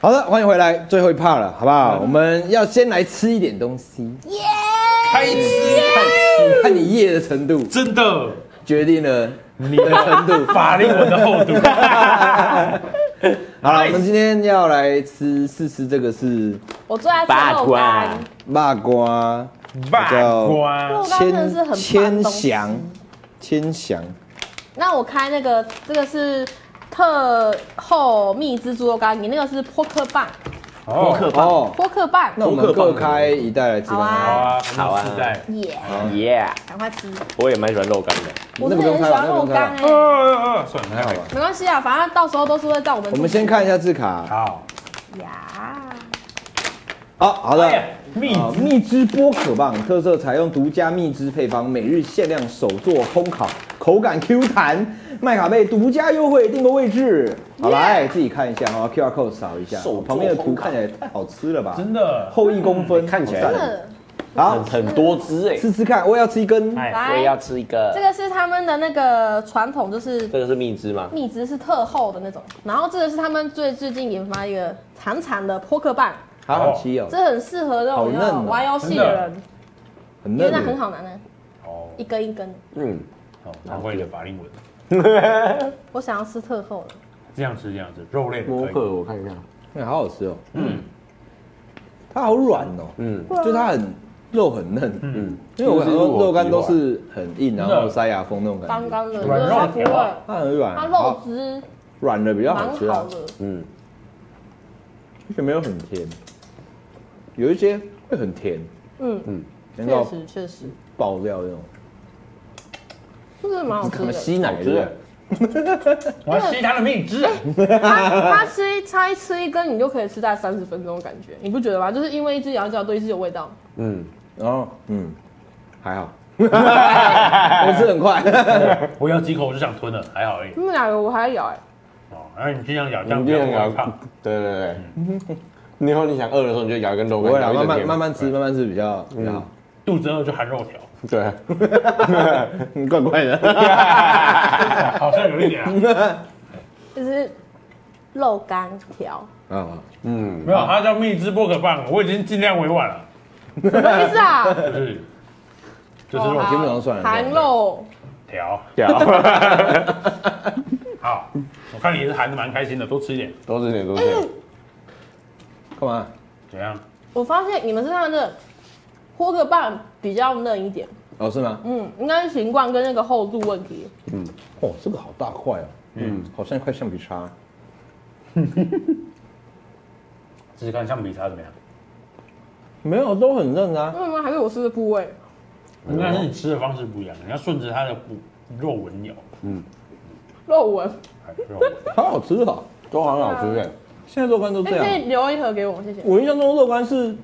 好的，欢迎回来，最后一 part 了，好不好？我们要先来吃一点东西，耶开吃，看看你夜的程度，真的，决定了你的程度。法令纹的厚度。好了，我们今天要来吃试吃这个是我最爱吃肉干，麻瓜，八叫卦肉干真的是很棒的千东西。祥，千祥，那我开那个，这个是特厚蜜汁猪肉干，你那个是波克棒，哦，克棒哦，波克棒，那我们各开一袋来吃好啊看好啊。耶，耶！赶快吃！我也蛮喜欢肉干的。我真的很喜欢肉干那哎，呃，算了，太好了。没关系啊，反正到时候都是会在我们。我们先看一下字卡。好，呀，好，好的哎呀。蜜蜜汁波可棒特色采用独家蜜汁配方，每日限量手做烘烤，口感 Q 弹。麦卡贝独家优惠订购位置，好来自己看一下哈，QR code 扫一下手，旁边的图看起来太好吃了吧？真的厚一公分，看起来真的好很很多汁哎，吃吃看，我也要吃一根。哎，我也要吃一个这。个是他们的那个传统，就是这个是蜜汁吗？蜜汁是特厚的那种，然后这个是他们最最近研发一个长长的扑克棒，好好吃哦，这很适合那种好嫩哦。那种玩游戏的人，很因为那耶。很好拿呢，哦，一根一根。嗯，好，难怪你的法令纹。我想要吃特厚的，这样吃，这样吃，肉类的摩可以。克我看一下。哎，好好吃哦，嗯，它好软哦，嗯。就它很肉很嫩，嗯，因为我很多肉干都是很硬，然后塞牙缝那种感觉，刚刚的，软就是它不肉条啊会，它很软，它肉好汁软的比较好吃啊，好的。嗯，而且没有很甜，有一些会很甜，嗯，嗯确实确实，爆料那种，这个蛮好吃的。吸奶好对不对？我要吸它的蜜汁啊。它它吃一它一吃一根，你就可以吃大概三十分钟的感觉，你不觉得吗？就是因为一只羊角对一直有味道。嗯，然后嗯，还好，我吃很快，我咬几口我就想吞了，还好而已。他们两个我还要咬哎、哦，然后你尽量咬，这你样咬对对对。你以后你想饿的时候，你就咬一根肉干，不会啦，慢慢咬一整天慢慢吃，慢慢吃比较比较好，肚子饿就含肉条，对，嗯 怪怪的，好像有一点啊。就是肉干条，啊，嗯，没有，它叫蜜汁波可棒，我已经尽量委婉了，什么意思啊？就是。就是肉。哦好听不懂算了含肉，条。屌，好，我看你是含的蛮开心的，多吃一点。多吃一点，多吃点。干嘛？怎样？我发现你们身上的扑克棒比较嫩一点，哦，是吗？嗯，应该是形状跟那个厚度问题。嗯哦，这个好大块哦，嗯，好像一块橡皮擦，试试看橡皮擦怎么样？没有，都很嫩啊，为什么还是我吃的部位？应该是你吃的方式不一样，你要顺着它的骨肉纹咬。嗯肉纹，哎肉纹好好吃啊。都很好吃哎。现在肉干都哎、这样，可以留一盒给我，谢谢。我印象中肉干是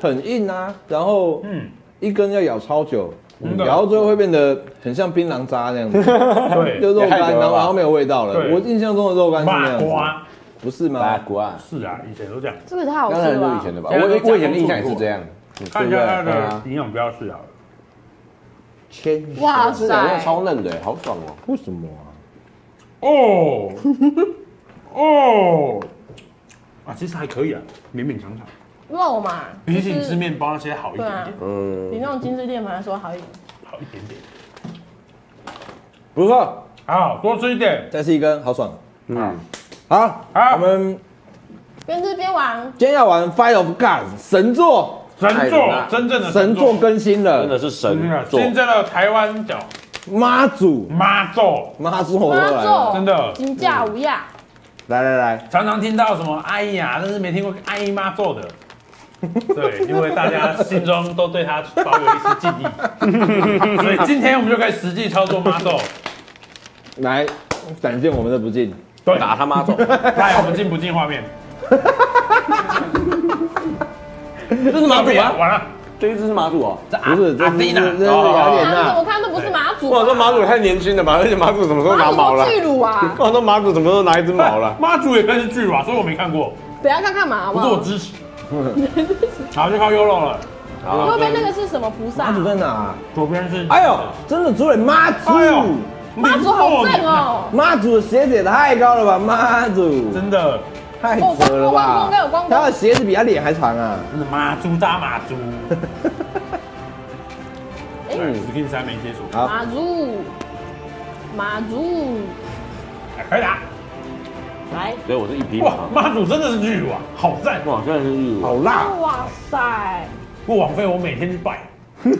很硬啊，然后嗯，一根要咬超久，咬到最后会变得很像槟榔渣那样子，对，就肉干，然后然后没有味道了。对我印象中的肉干是那麻样子，瓜不是八吗？卦，是啊，以前都这样。这个太好吃刚才了以前的吧？我我以前的印象也是这样。看一下它的营养标示好了。千哇塞，超嫩的，好爽哦。为什么啊？哦哦，啊，其实还可以啊，勉勉强强，肉嘛，比起你吃面包那些好一点对啊点，嗯。比，那种精致淀粉来说好一点。好一点点。不错，好，多吃一点。再吃一根，好爽。嗯，好，好。我们边吃边玩，今天要玩《Fire of Gods》神作，神作，真正的神作。更新了。真的，是神真的作，新增了台湾叫妈祖，妈祖，妈祖。我都来妈祖，真的。金价无价。来来来，常常听到什么阿姨啊，但是没听过阿姨妈做的。对，因为大家心中都对他保有一丝敬意，所以今天我们就可以实际操作妈咒。来展现我们的不敬。对，打他妈走。来，我们进不进画面？这是马祖啊？完了，这一只是马祖哦。这不是，这是阿迪娜，这是雅娜我。看都不是马祖哇，这啊，马祖也太年轻了吧！而且马祖什么时候拿毛了？巨乳啊！哇，这马祖什么时候拿一只毛了？妈祖也可以是巨乳啊，所以我没看过，等下看看嘛好不好不是我？支持。好，就靠 Yolo 了。右边那个是什么菩萨妈？祖在哪？左边是，哎呦，真的主人妈祖妈祖好正哦！妈祖的鞋子也太高了吧，妈祖。真的，太哦扯了吧光光光有光！光他的鞋子比他脸还长啊！真的马猪 搭马猪。哎对，skin 三没接触，好马祖，马祖，哎可以打。来，所以我是一匹哇，马。妈祖真的是日王，好赞！哇，真的是日好文。辣！哇塞，不枉费我每天去拜。他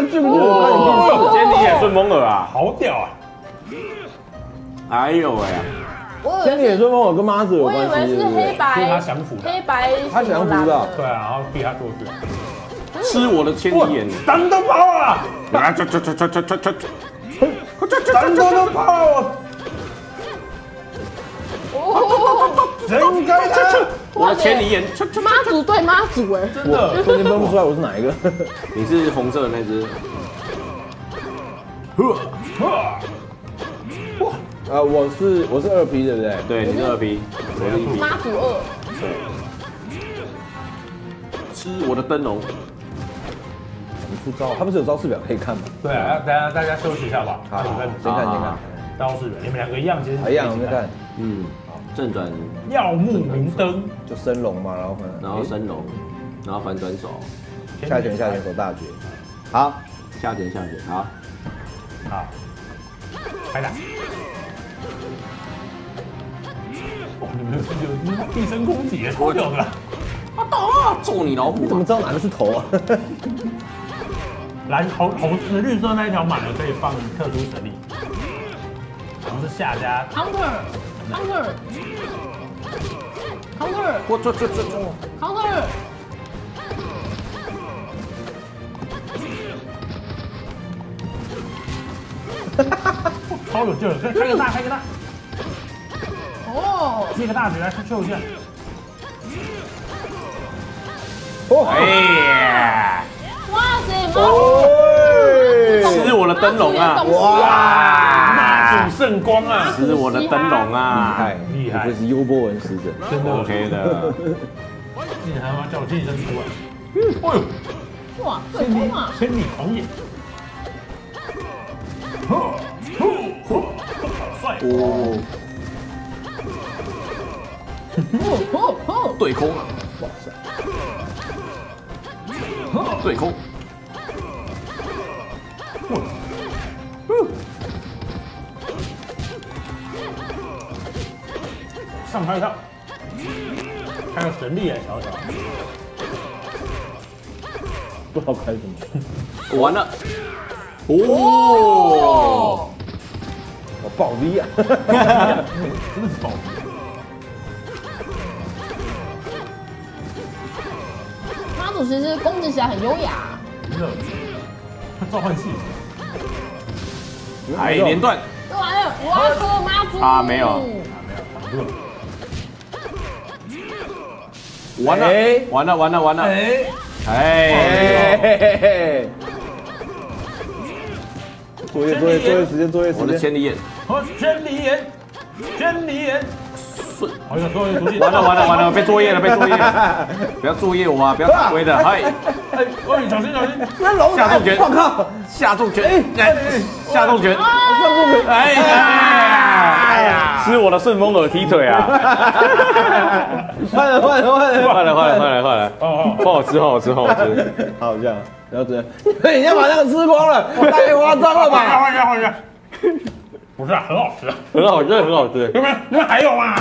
这个就关你屁事。今天你也顺风耳啊？好屌啊！哎呦喂！我以为是，野顺风耳跟妈子有我以关系，为是对不对？黑白，就是他降服的黑白，他降服的对啊，然后逼他过去。吃我的千里眼！单灯泡啊！啊，这这这这这这这这！单灯泡，哦，真该他！我的千里眼！这这妈祖对妈祖哎，真的，我已经分不出来我是哪一个。你是红色的那只。哇啊，我是我是二 P 对不对？对，你是二匹，我是一匹。妈祖二，吃我的灯笼。你出招，他不是有招式表可以看吗？对啊，等下大家休息一下吧。好先看先看。招式表，你们两个一样，其实一样，我们看，嗯，正转，耀目明灯，就升龙嘛，然后可能然后升龙，然后反转手，下拳下拳手大绝。好，下点下点，好。好，开打。哇，你们有有地身攻击，超屌的。啊！揍你老你怎虎！么知道哪个是头啊？蓝红红呃绿色那一条满了，可以放特殊神力，然后是下家 counter counter counter 我这这这这，counter，超有劲儿，开开个大，开个大，哦，这个大局来秀一下。哦，哎呀！哇塞，妈吃我的灯笼啊！哇妈祖圣光啊，吃我的灯笼厉啊！害。厉害。不愧是优波文使者。真的。OK 的，你还要叫我替身出来？哎呦，哇，对冲啊，千里狂野，哦，对空，哇塞，对空，上开一套，开个神力来瞧瞧。不知道开什么，完了。哦，哦，我暴力啊！真的是宝贝。其实攻击起来很优雅，他召唤系，哎，连段，对完了，哇塞，妈祖。啊没有。完了。哎，完了，完了，完了！哎，哎，嘿嘿嘿作业作业作业时间作业时间，我的千里眼，和千里眼，千里眼，完了完了完了，被作业了，被作业了！不要作业我啊，不要打龟的，嗨，哎，喂，小心小心！那龙下重拳我靠，下重拳，哎，下重拳，上重拳，哎呀，吃我的顺风耳踢腿啊！换了换了换了换了换了换了换了，哦换我吃换我吃换我吃，好这样，不要这样，人家把那个吃光了，太夸张了换一下吧？换一下换一下。不是啊，很好吃啊。很好吃很好吃。有没有？你们还有吗？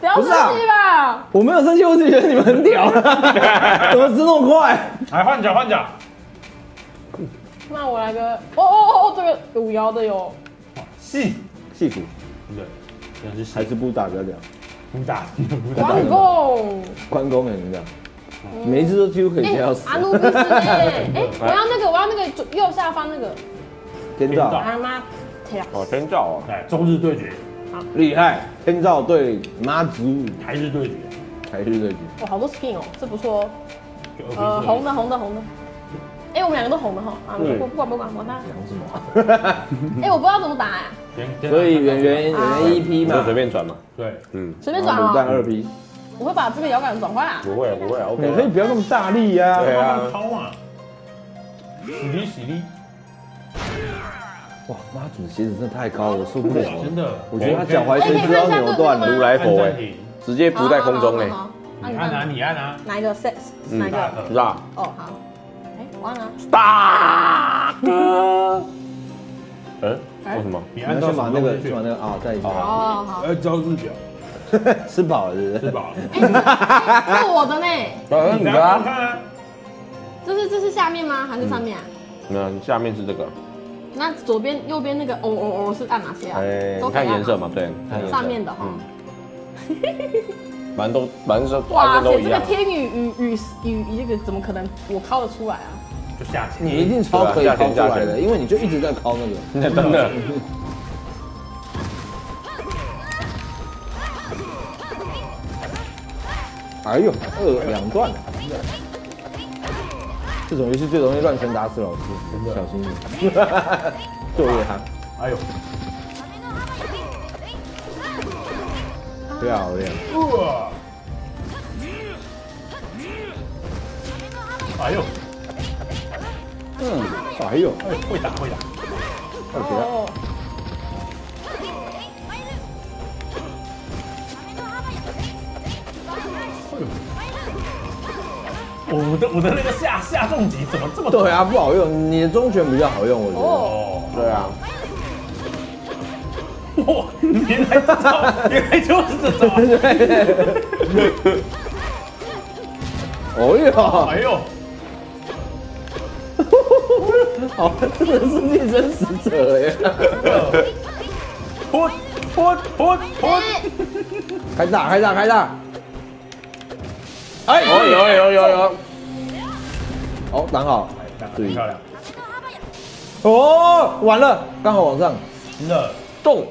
不要生气吧，我没有生气，我只觉得你们很屌，怎么吃那么快？来换脚换脚。那我来个，哦哦哦哦，这个五爻的有，细，戏服对，真的是还是不打比较屌，不打，不打。关公，关公也能这样，每一只都几乎可以哎接到死，阿努比斯哎，哎，我要那个，我要那个左右下方那个，天照。他妈，天啊，哦，天照来，中日对决，厉害，天照对妈祖。台日对决。台日对决，哇，好多 skin 哦，这不错哦，呃，2P 红的红的红的，哎，我们两个都红的哈，啊，我不不管不管，管。他，讲什么？哎，我不知道怎么打呀，所以圆圆圆一批嘛。就，随便转嘛，对，嗯，随便转然后卤蛋哦，二批，我会把这个摇杆转坏啦，不会不会，OK，你可以不要那么大力呀。对啊。掏嘛，洗力洗力，哇，妈祖的鞋子真的太高了，我受不了了。真的，我觉得他脚踝随时要扭断如来佛哎，直接浮在空中哎，你按啊，你你按啊，哪一个 set？嗯哪一个？是吧？哦，好。哎，我按了。大哥，嗯，哎为什么？你你按到什么要先把那个，东西先把那个啊，再一下。哦，好。要交出脚，吃饱了是不是？吃饱了。这是我的呢。嗯，你看这是这是下面吗？还是上面啊？那下面是这个，那左边、右边那个哦哦哦是按哪些啊？哎，你看颜色嘛，对，看颜色上面的哈。反正都反正是哇塞。这个天宇与与与与这个怎么可能我敲得出来啊？就下去。你一定超可以对啊敲出来的，因为你就一直在敲那个。真的，哎呦，二两段。这种游戏最容易乱拳打死老师，小心一点。就业他，哎呦，漂亮。哇！哎呦，嗯，哎呦，哎，会打会打，快起来。哦，我的我的那个下下重击怎么这么对啊，不好用，你的中拳比较好用，我觉得。哦，对啊，哇，原来这招，原来就是这招，哦哟，哎呦，好，真的是逆真使者耶！噗噗噗噗，开大，开大，开大！哎，有，有有有有，哦，挡好，注意漂亮，哦，完了，刚好往上，真的，中，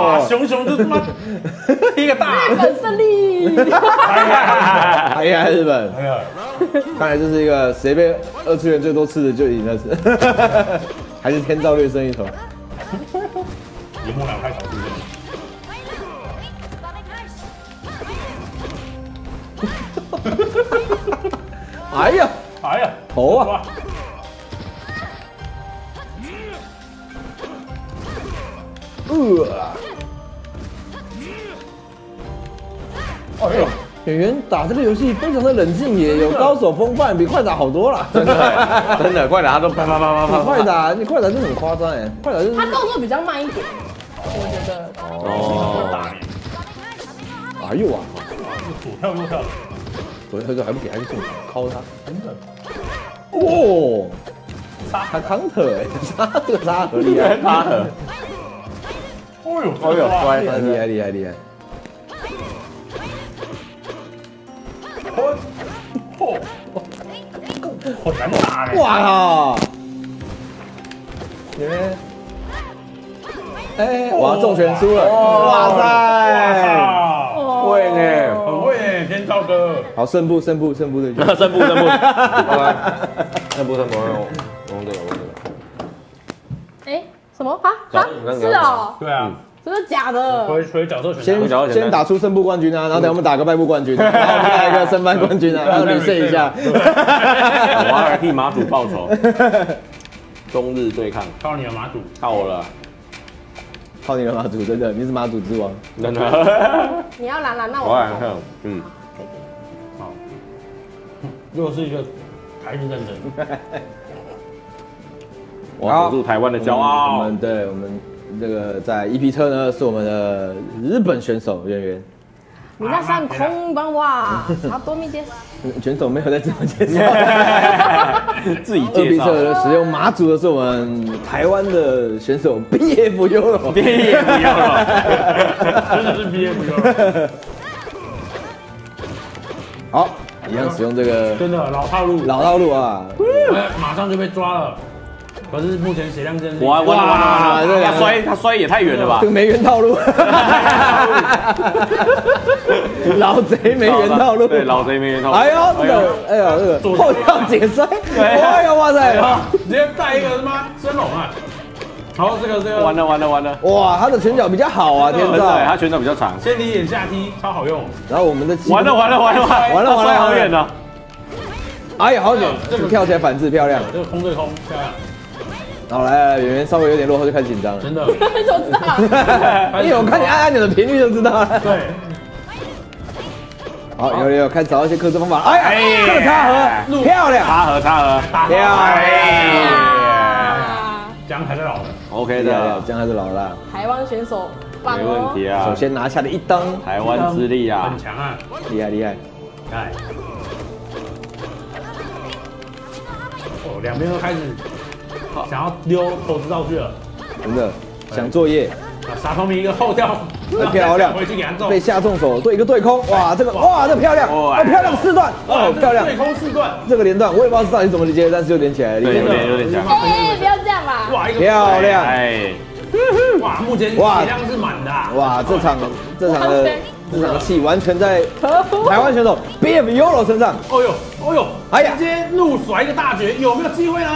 哇，熊熊就他妈 一个大，日本胜利！哎呀，日本，哎呀，看来这是一个谁被二次元最多次的就赢了，还是天照略胜一筹。荧幕两太少 哎呀，哎呀，头啊！哇，呃，哎呦，演员打这个游戏非常的冷静，也有高手风范，比快打好多了。真的真的，快打，他都啪啪啪啪你啪。啪，快打，你快打就很夸张哎，快打就是他动作比较慢一点，我觉得。哦，哎呦啊，左跳右跳，昨天就还不给他一送敲他。真的，哦，还 counter 哎，杀这个杀合理啊，他很，哎呦，哎呦，哇乖，厉害厉害厉害厉害！嚯，嚯，好难打哎，哇靠！耶！哎，哇，重拳输了！哇塞！好，胜负胜负胜负对决。胜负胜负，好吧，胜负 胜负，我用这个，我用这个，哎，什么？啊啊？是哦，对啊，真的假的？回回角色选先先打出胜部冠军啊，然后等我们打个败部冠军，然后我们来一个 胜败冠军啊，然后你试一下。我要来替马祖报仇，中日对抗，靠你了马祖，靠我了，靠你了，马祖，真的，你是马祖之王。真的，你要蓝蓝，那我。嗯，好，又是一个台日战争，我要守住台湾的骄傲我傲们，对我们这个在 EP 车呢是我们的日本选手圆圆，你那上空帮哇，好多米点。选手没有在 自我介绍。自己二 B 介绍，车使用马祖的是我们台湾的选手 BF U 了。别也不要了，真的是 B F 了，好，一样使用这个真的老套路，老套路啊。哎马上就被抓了。可是目前血量真是哇这个他摔他摔也太远了吧。这个，没原套路，老贼没原套路。对，老贼没原套路，哎呦，这个，哎呦，这个后跳解摔，哎呦，哇塞，直接带一个他妈升龙啊！然后这个这个完了完了完了，哇，他的拳脚比较好啊，天照。他拳脚比较长，先离眼下踢超好用，然后我们的完了完了完了完了完了好远呢，哎呀，好险这个！跳起来反制漂亮。这个空对空漂亮，好来来，圆圆稍微有点落后就开始紧张了。真的。就知道。因为我看你按按钮的频率就知道了。对，好，有有有，开始找到一些克制方法。哎呀，哎这个插合漂亮，插合插合漂亮。啊姜还在老的，，OK 的，这样还是老大。台湾选手棒没哦问题啊首。先拿下了一灯，台湾之力啊很，强啊！厉害厉害。哎，哦，两边都开始想要溜投掷道具了。真的想作业，啊，傻聪明一个后跳，很漂亮。回去给他中。被下重手，对一个对空，哇，这个哇，这漂亮，哦，漂亮四段，哦，漂亮。对，空四段，这个连段我也不知道是到底怎么理解，但是有点起来了，对，有点有点强。哎，不要这样吧。哇，漂亮，哎，哇，目前哇。血量是满的啊。哇，这场这场的这场的戏完全在台湾选手 BF Yolo 身上，哦呦，哦呦，哎呀。直接怒甩一个大绝，有没有机会呢？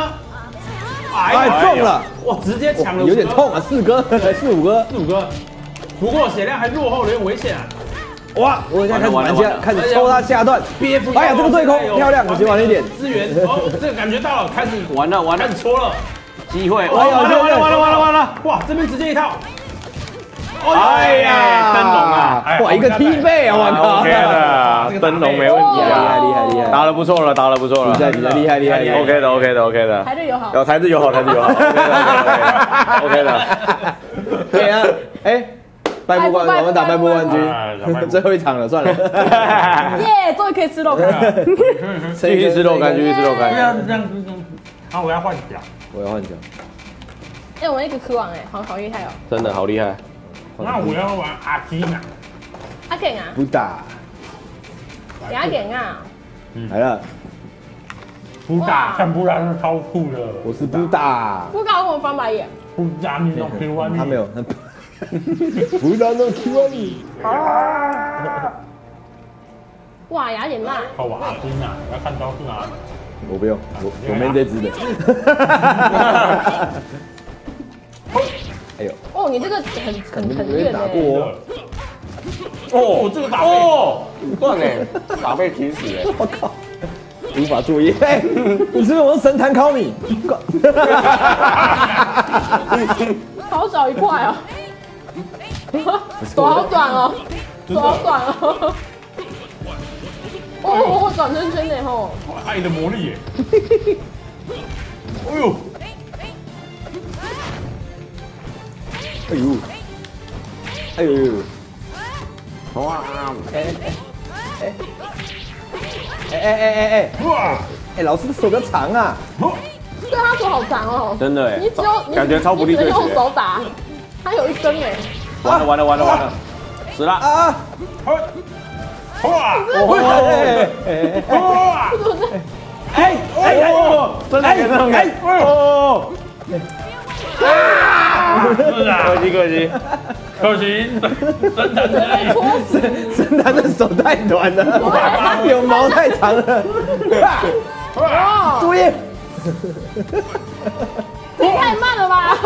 哎中了，哇，直接抢了有点痛啊，四哥四五哥，四五个，不过血量还落后，有点危险啊。哇，我现在开始玩开始抽他下段，BF，哎呀，这个对空漂亮，可惜晚了一点，资源哦，这个感觉到了，开始完了完了。开，始戳了，机会，哎呀完了完了完了完了完了，哇，这边直接一套，哎呀，灯笼啊，哎哇，一个踢背啊，我靠，，OK 的，灯笼没问题啊。厉害啊，厉害厉害，打得不错了，打得不错了。比赛比赛厉害厉害厉害，OK 的 OK 的 OK 的，台子友好。有台子友好，台子友好，OK 的 OK 的，对啊，哎，败部冠，我们打败部冠军最后一场了，算了，耶，终于可以吃肉干了。继续吃肉干，继续吃肉不要干，这样子，这样。啊，我要换脚，我要换脚，哎，我们一个科王哎，好好厉害哦。真的好厉害，那我要玩阿基娜，阿健啊，不打，阿健啊，来了，不打，看不然是超酷的，我是不打，不搞我翻白眼。不打你弄 Q 弯，他没有，不打那 Q 你，哇，雅典娜，好吧，阿基娜要看招式啊，我不用，我我没这只的，哎呦，哦，你这个很很很没远哎。打过哦，哦，这个打背，哦，断哎，打被踢死哎，我靠。无法作业，哎，你是不是我用神坛考你？好少一块哦，手好短哦，手好短哦。哦，我转圈圈呢吼，哇爱的魔力耶，哎呦，哎呦，哎呦。呦，哇，哎哎哎哎哎，哇，哎，老师的手比较长啊，对他手好长哦。真的哎你只有你感觉超不利你只能对决用手打，他有一根哎。完了完了完了完了，死了，啊，哇，哎哎哎，哎哎哎，哦，真的真的。真的，哦，是啊，可惜可惜，可惜，真的真的，戳死！神坛的手太短了，有毛太长了，哦，作业，你太慢了吧？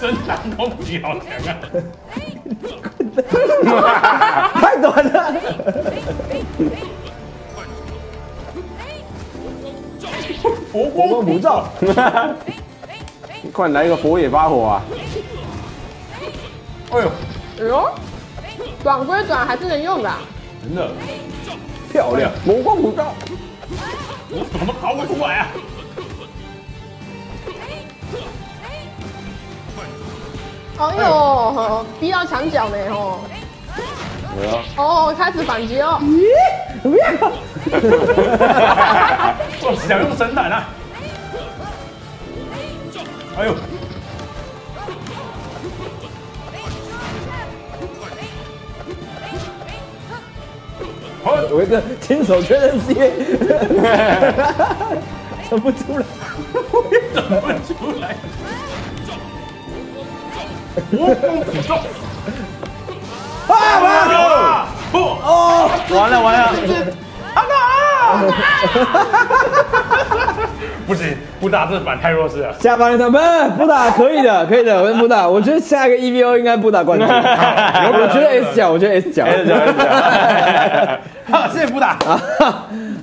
真的攻击好强啊！太短了，佛光普照，快来一个佛野发火啊！哎呦，哎呦，短归短，还是能用的啊。真的，漂亮，魔光普照，我怎么逃不出来啊？哎呦，逼到墙角呢吼。没有，哦，开始反击哦。不要，我想用神胆啊！哎呦，好，我一个亲手确认 C，撑不出来，怎么出来？魔光普照！啊啊，啊！不，哦，完了完了，啊！不行，不打这反太弱势了。下班了，不是不打可以的，可以的，我们不打。我觉得下一个 EVO 应该不打冠军。我觉得 S 角，我觉得 S 角。S 角 S 角好，谢谢不打。啊，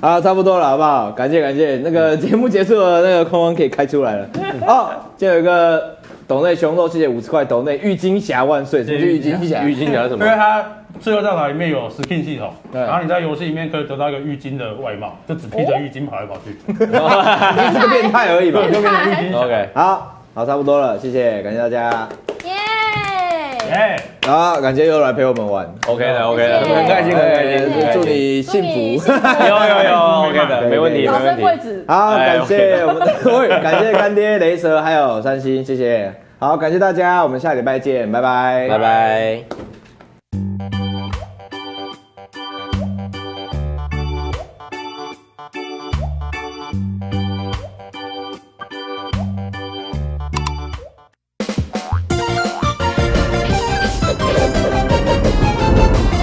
好，差不多了，好不好？感谢感谢。那个节目结束了，那个框框可以开出来了。哦，就有一个斗内熊肉，谢谢五十块斗内，郁金侠万岁！什么是郁金侠？郁金侠是什么因？为它最后战场里面有 skin 系统，对然后你在游戏里面可以得到一个郁金的外貌，就只披着浴巾跑来跑去，你是个变态而已吧？就变成浴巾侠。OK，好，好，差不多了，谢谢，感谢大家。耶！哎，好，感谢又来陪我们玩。OK 的 OK 的，很开心很开心，祝。你幸福。有有有 OK 的，没问题没问题。好，哎感谢我们的，喂感谢干爹雷蛇还有三星，谢谢。好，感谢大家，我们下礼拜见，拜拜，拜。拜。